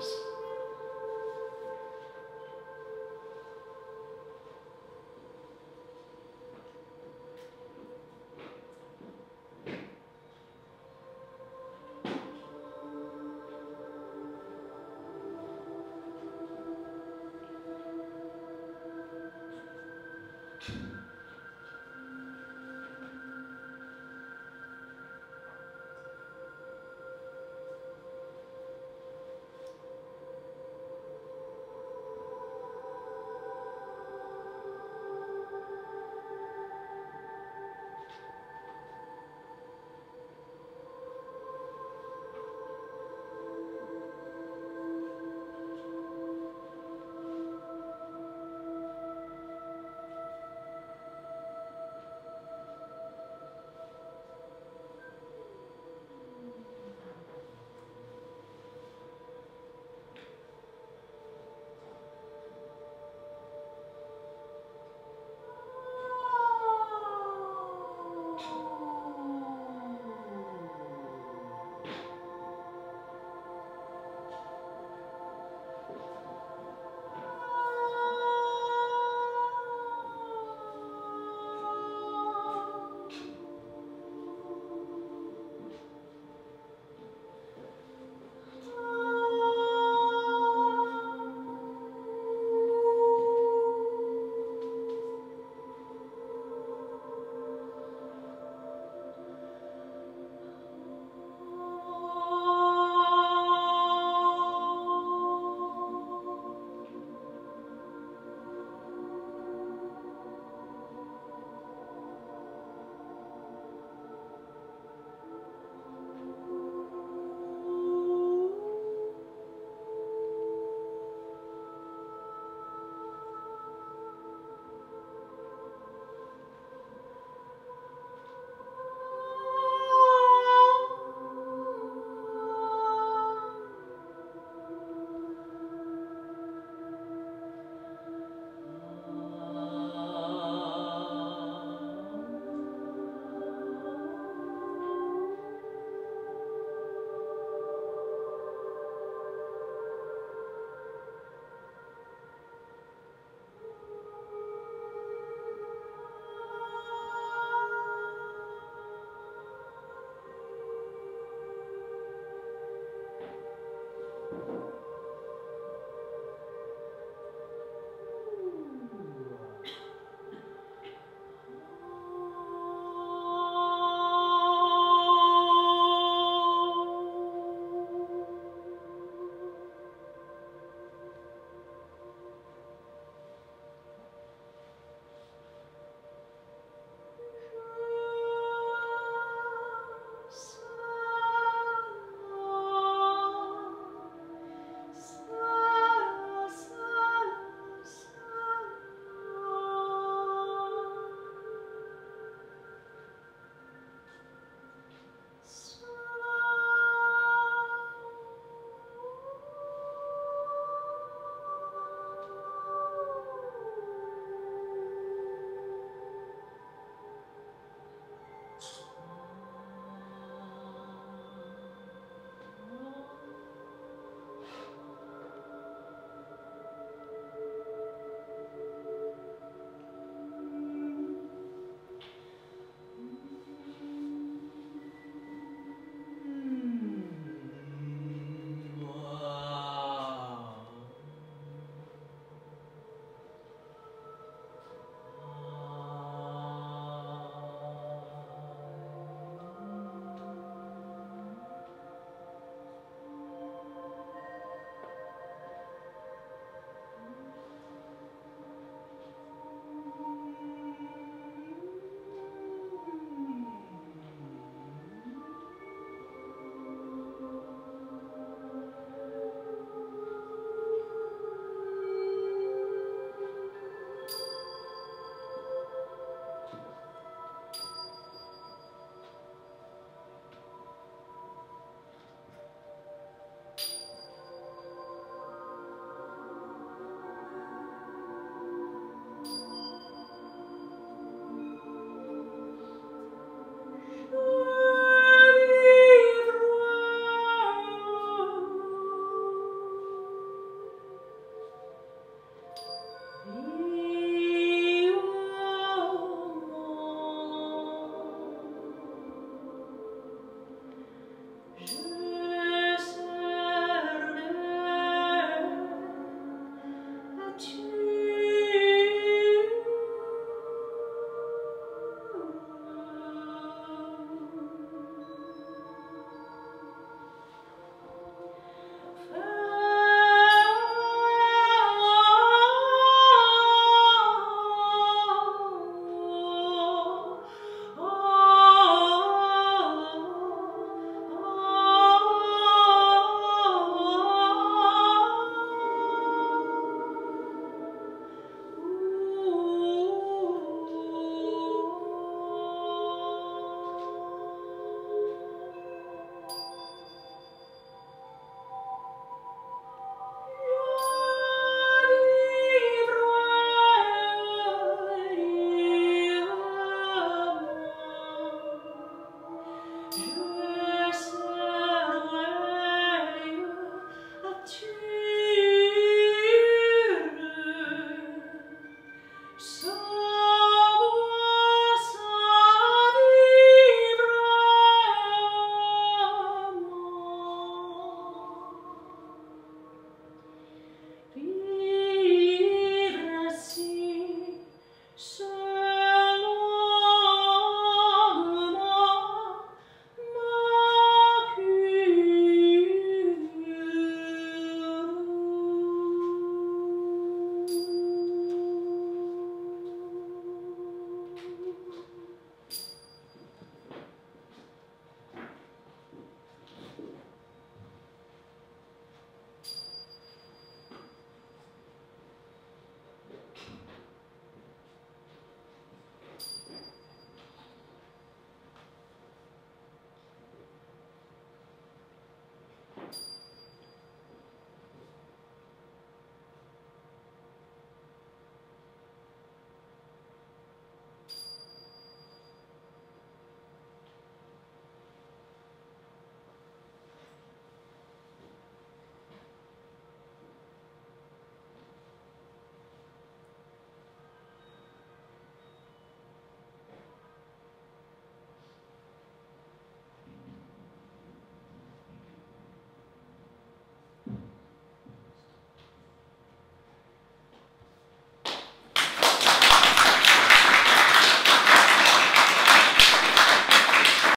lives.